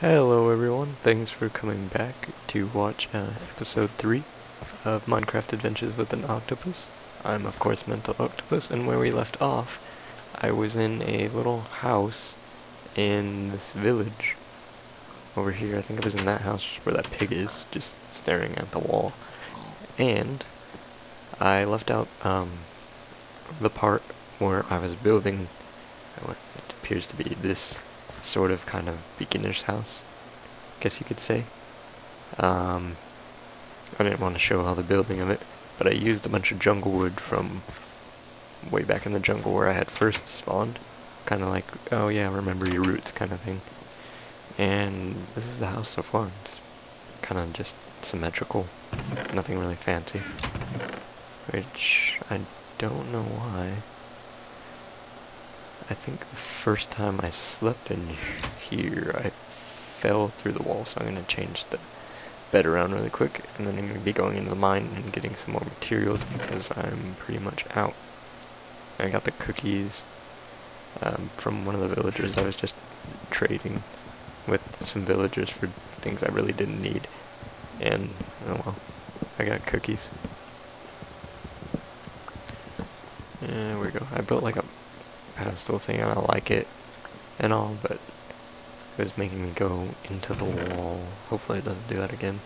Hello everyone, thanks for coming back to watch uh, episode 3 of Minecraft Adventures with an Octopus. I'm of course Mental Octopus, and where we left off, I was in a little house in this village over here. I think I was in that house where that pig is, just staring at the wall. And I left out um, the part where I was building what appears to be this sort of kind of beginner's house, I guess you could say. Um, I didn't want to show all the building of it, but I used a bunch of jungle wood from way back in the jungle where I had first spawned. Kind of like, oh yeah, remember your roots kind of thing. And this is the house so far. It's kind of just symmetrical, nothing really fancy. Which I don't know why. I think the first time I slept in here, I fell through the wall, so I'm going to change the bed around really quick, and then I'm going to be going into the mine and getting some more materials because I'm pretty much out. I got the cookies um, from one of the villagers. I was just trading with some villagers for things I really didn't need, and oh well, I got cookies. There we go. I built like a pedestal thing and I like it and all, but it was making me go into the wall. Hopefully it doesn't do that again.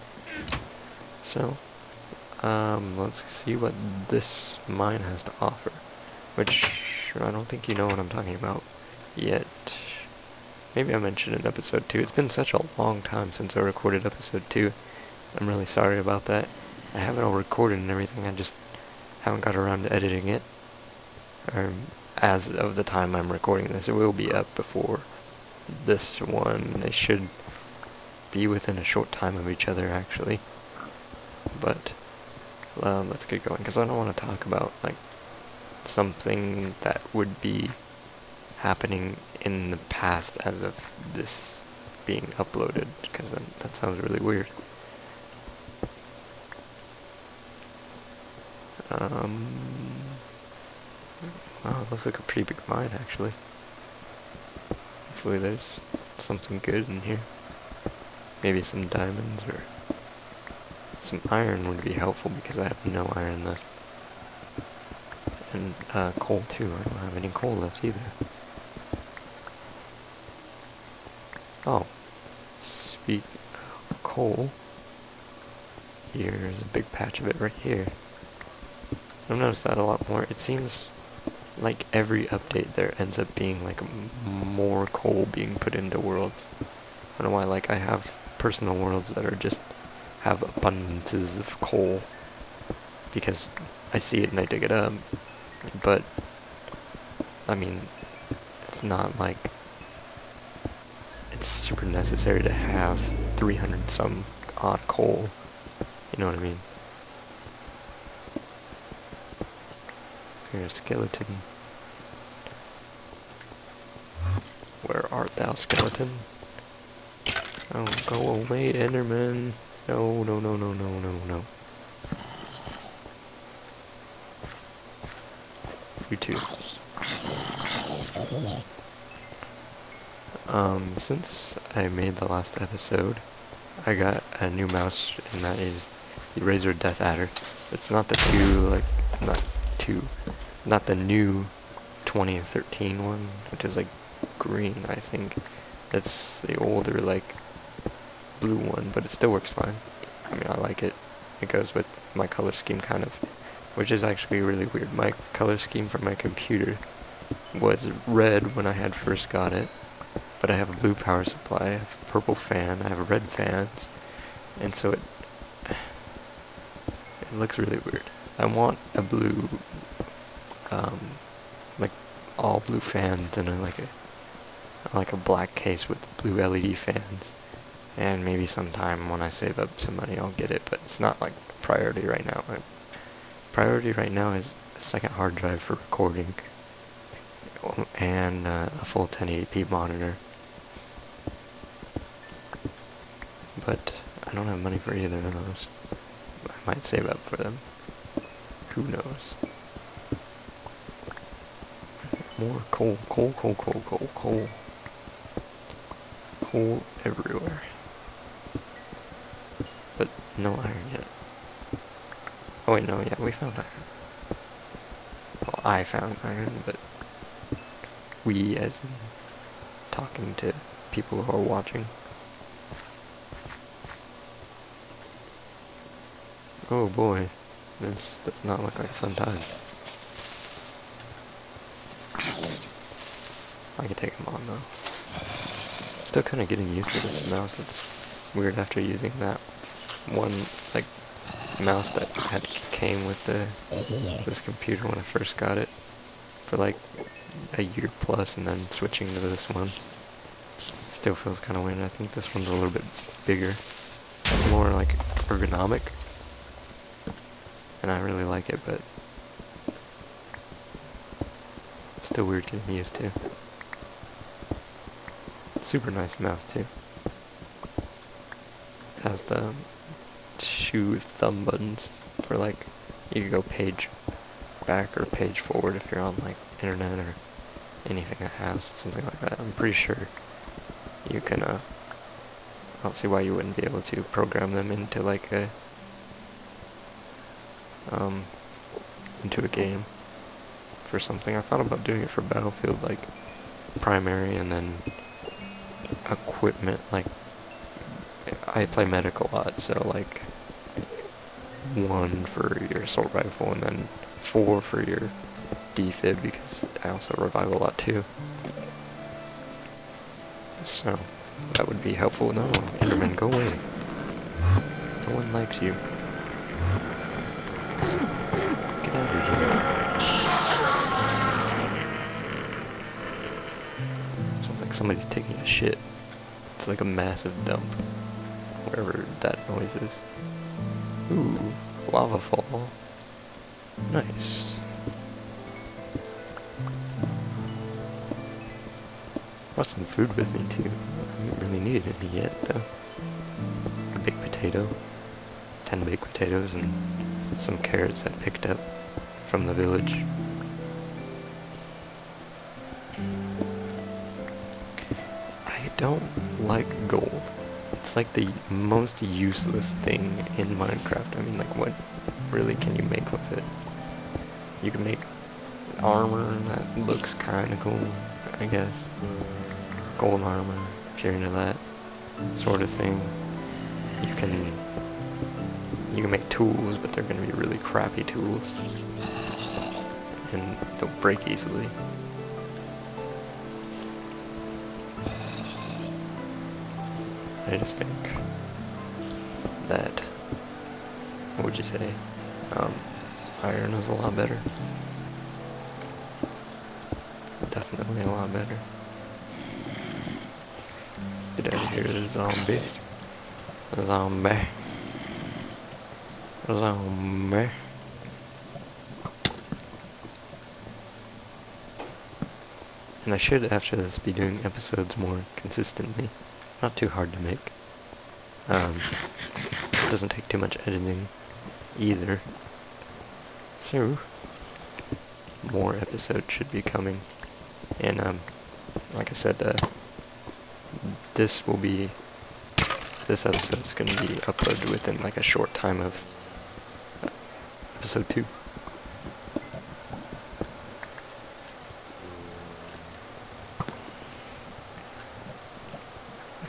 So, um, let's see what this mine has to offer. Which, I don't think you know what I'm talking about yet. Maybe I mentioned in episode 2. It's been such a long time since I recorded episode 2. I'm really sorry about that. I have it all recorded and everything, I just haven't got around to editing it. Um, as of the time I'm recording this, it will be up before this one. They should be within a short time of each other, actually. But uh, let's get going, because I don't want to talk about like something that would be happening in the past as of this being uploaded, because that, that sounds really weird. Um, looks like a pretty big mine, actually. Hopefully there's something good in here. Maybe some diamonds or some iron would be helpful because I have no iron left. And uh, coal too, I don't have any coal left either. Oh, speak coal, here's a big patch of it right here. I've noticed that a lot more. It seems like every update there ends up being like more coal being put into worlds. I don't know why, like I have personal worlds that are just have abundances of coal because I see it and I dig it up. But I mean, it's not like it's super necessary to have 300 some odd coal. You know what I mean? Here's a skeleton. Where art thou, skeleton? Oh, go away, Enderman. No, no, no, no, no, no, no. You too. Um, since I made the last episode, I got a new mouse, and that is the Razer Death Adder. It's not the two, like, not two, not the new 2013 one, which is like green, I think. That's the older, like, blue one, but it still works fine. I mean, I like it. It goes with my color scheme, kind of, which is actually really weird. My color scheme for my computer was red when I had first got it, but I have a blue power supply, I have a purple fan, I have a red fans, and so it, it looks really weird. I want a blue, um, like all blue fans and like a like a black case with blue LED fans. And maybe sometime when I save up some money I'll get it, but it's not like priority right now. My priority right now is a second hard drive for recording and uh, a full 1080p monitor. But I don't have money for either of those. I might save up for them. Who knows? More coal, coal, coal, coal, coal, coal. coal everywhere. But no iron yet. Oh wait, no, yeah, we found iron. Well, I found iron, but we as in talking to people who are watching. Oh boy, this does not look like a fun time. I can take him on though. Still kind of getting used to this mouse. It's weird after using that one like mouse that had came with the this computer when I first got it for like a year plus, and then switching to this one still feels kind of weird. I think this one's a little bit bigger, it's more like ergonomic, and I really like it, but still weird getting used to. Super nice mouse too. Has the two thumb buttons for like you can go page back or page forward if you're on like internet or anything that has something like that. I'm pretty sure you can uh I don't see why you wouldn't be able to program them into like a um into a game for something. I thought about doing it for Battlefield like primary and then equipment like I play medic a lot so like one for your assault rifle and then four for your defib because I also revive a lot too. So that would be helpful. No, Enderman, go away. No one likes you. Like somebody's taking a shit. It's like a massive dump. Wherever that noise is. Ooh, lava fall. Nice. Brought some food with me too. I haven't really needed any yet though. A baked potato. Ten baked potatoes and some carrots I picked up from the village. Don't like gold it's like the most useless thing in Minecraft. I mean, like, what really can you make with it? You can make armor that looks kind of cool, I guess. Gold armor, if you're into that sort of thing. You can you can make tools, but they're gonna be really crappy tools, and they'll break easily. I just think that, what would you say, um, iron is a lot better. Definitely a lot better. Get out of here, zombie. Zombie. Zombie. And I should, after this, be doing episodes more consistently. Not too hard to make. Um, doesn't take too much editing either. So, more episodes should be coming. And, um, like I said, uh, this will be, this episode is going to be uploaded within like a short time of uh, episode 2.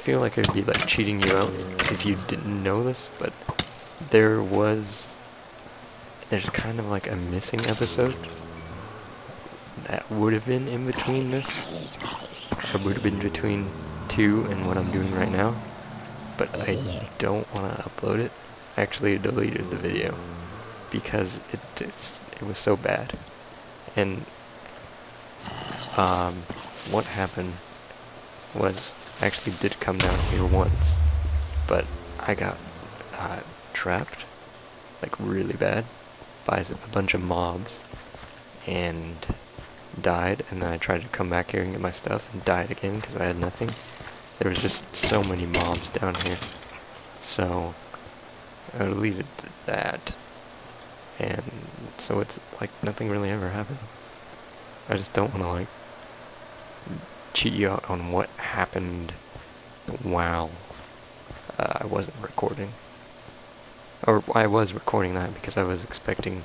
Feel like I'd be like cheating you out if you didn't know this, but there was, there's kind of like a missing episode that would have been in between this, or would have been between two and what I'm doing right now, but I don't want to upload it. I actually deleted the video because it it was so bad, and um, what happened was actually did come down here once, but I got uh, trapped, like really bad, by a bunch of mobs, and died, and then I tried to come back here and get my stuff, and died again because I had nothing. There was just so many mobs down here, so I deleted that, and so it's like nothing really ever happened. I just don't want to like cheat you out on what happened Wow. Uh, I wasn't recording. Or I was recording that because I was expecting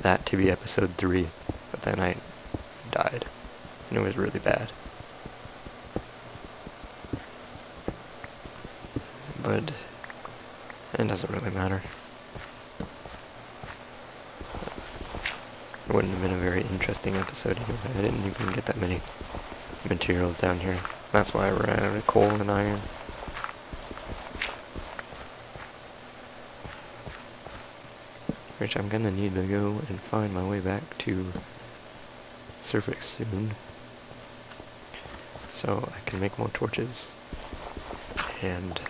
that to be episode 3, but then I died. And it was really bad. But it doesn't really matter. It wouldn't have been a very interesting episode anyway. I didn't even get that many materials down here. That's why I ran out of coal and iron. Which I'm gonna need to go and find my way back to surface soon. So I can make more torches and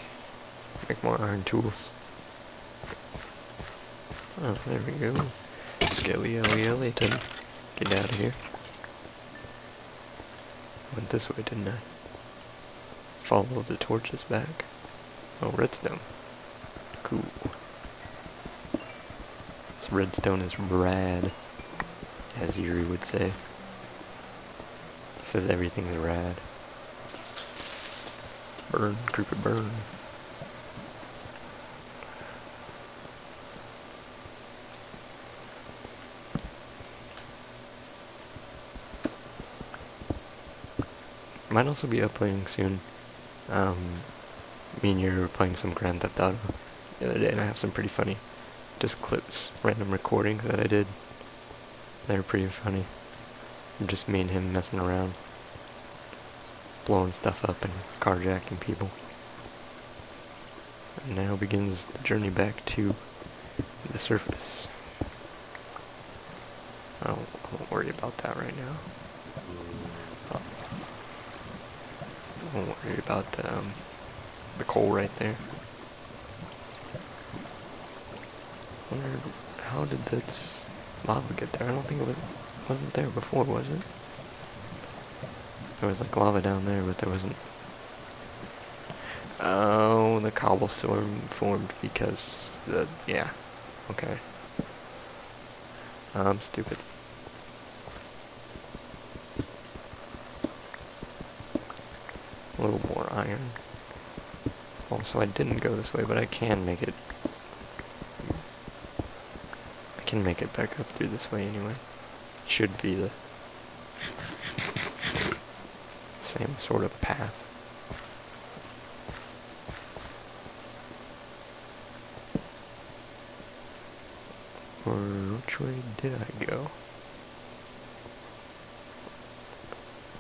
make more iron tools. Oh, there we go. Skelly Elliot, get out of here. Went this way, didn't I? Follow the torches back. Oh, redstone. Cool. This redstone is rad, as Yuri would say. He says everything's rad. Burn, creeper, burn. Might also be uploading soon. Um, me and you were playing some Grand Theft Auto the other day, and I have some pretty funny just clips, random recordings that I did. They were pretty funny. Just me and him messing around, blowing stuff up and carjacking people. And now begins the journey back to the surface. I don't, I won't worry about that right now. Don't worry about the, um, the coal right there. wonder how did this lava get there? I don't think it was wasn't there before, was it? There was like lava down there, but there wasn't. Oh, the cobblestone formed because the yeah. Okay. I'm stupid. A little more iron. Also, I didn't go this way, but I can make it. I can make it back up through this way anyway. Should be the same sort of path. Or which way did I go?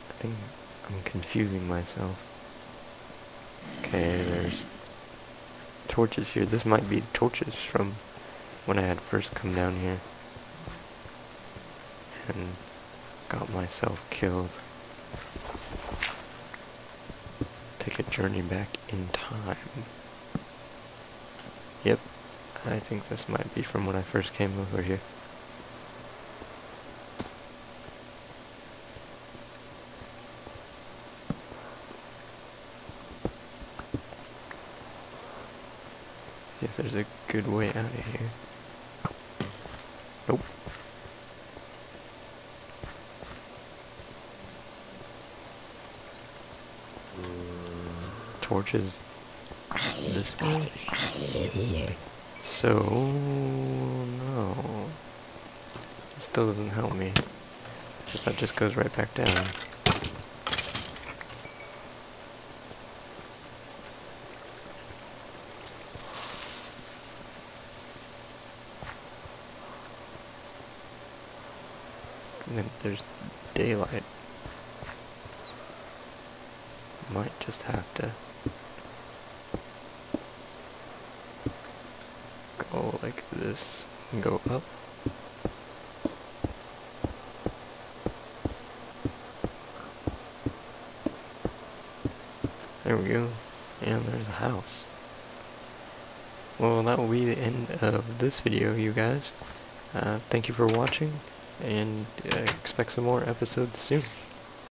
I think I'm confusing myself. Okay, there's torches here. This might be torches from when I had first come down here and got myself killed. Take a journey back in time. Yep, I think this might be from when I first came over here. There's a good way out of here. Nope. Torches this way. So, no. It still doesn't help me. That just goes right back down. There's daylight. Might just have to go like this and go up. There we go. And there's a house. Well, that will be the end of this video, you guys. Uh, thank you for watching and uh, expect some more episodes soon.